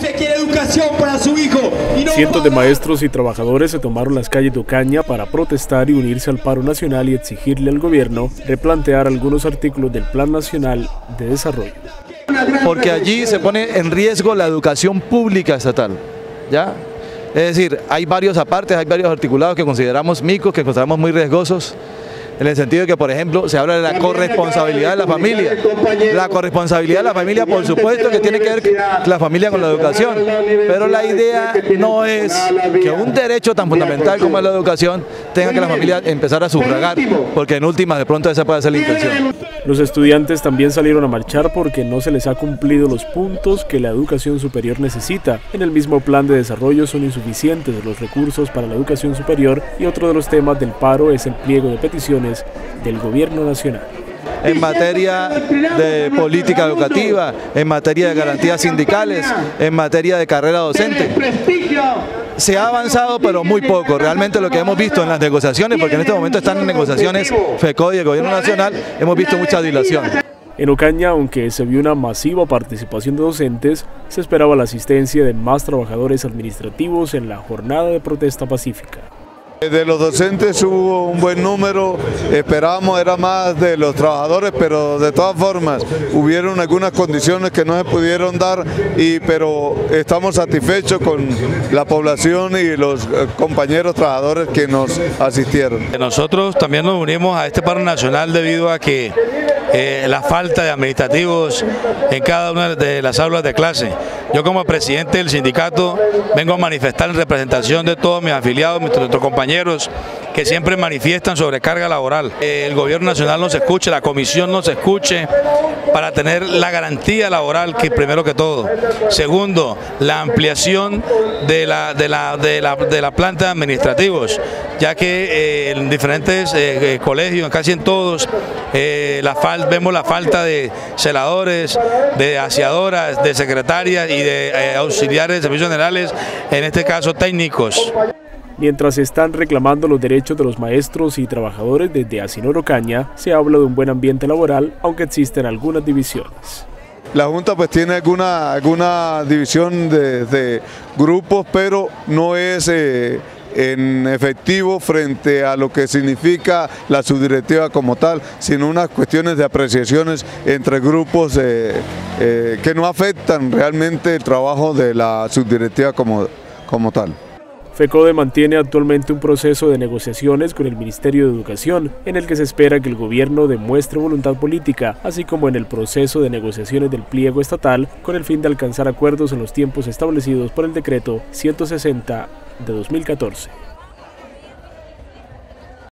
usted quiere educación para su hijo. Cientos de maestros y trabajadores se tomaron las calles de Ocaña para protestar y unirse al paro nacional y exigirle al gobierno replantear algunos artículos del Plan Nacional de Desarrollo. Porque allí se pone en riesgo la educación pública estatal. ¿ya? Es decir, hay varios apartes, hay varios articulados que consideramos micos, que consideramos muy riesgosos en el sentido de que, por ejemplo, se habla de la corresponsabilidad de la familia. La corresponsabilidad de la familia, por supuesto, que tiene que ver la familia con la educación, pero la idea no es que un derecho tan fundamental como es la educación tenga que la familia empezar a sufragar, porque en última de pronto esa puede ser la intención. Los estudiantes también salieron a marchar porque no se les ha cumplido los puntos que la educación superior necesita. En el mismo plan de desarrollo son insuficientes los recursos para la educación superior y otro de los temas del paro es el pliego de peticiones del Gobierno Nacional en materia de política educativa, en materia de garantías sindicales, en materia de carrera docente. Se ha avanzado, pero muy poco. Realmente lo que hemos visto en las negociaciones, porque en este momento están en negociaciones FECO y el Gobierno Nacional, hemos visto mucha dilación. En Ocaña, aunque se vio una masiva participación de docentes, se esperaba la asistencia de más trabajadores administrativos en la jornada de protesta pacífica. De los docentes hubo un buen número, esperábamos era más de los trabajadores, pero de todas formas hubieron algunas condiciones que no se pudieron dar, y, pero estamos satisfechos con la población y los eh, compañeros trabajadores que nos asistieron. Nosotros también nos unimos a este paro nacional debido a que eh, la falta de administrativos en cada una de las aulas de clase. Yo como presidente del sindicato vengo a manifestar en representación de todos mis afiliados, nuestros compañeros que siempre manifiestan sobrecarga laboral. El gobierno nacional nos escuche, la comisión nos escuche para tener la garantía laboral que primero que todo. Segundo, la ampliación de la, de la, de la, de la planta de administrativos, ya que eh, en diferentes eh, eh, colegios, casi en todos, la vemos la falta de celadores, de aseadoras, de secretarias y de auxiliares de servicios generales, en este caso técnicos. Mientras se están reclamando los derechos de los maestros y trabajadores desde Asinoro Caña, se habla de un buen ambiente laboral, aunque existen algunas divisiones. La Junta pues tiene alguna, alguna división de, grupos, pero no es eh, en efectivo frente a lo que significa la subdirectiva como tal, sino unas cuestiones de apreciaciones entre grupos eh, eh, que no afectan realmente el trabajo de la subdirectiva como, como tal. FECODE mantiene actualmente un proceso de negociaciones con el Ministerio de Educación, en el que se espera que el gobierno demuestre voluntad política, así como en el proceso de negociaciones del pliego estatal, con el fin de alcanzar acuerdos en los tiempos establecidos por el decreto 160 de 2014.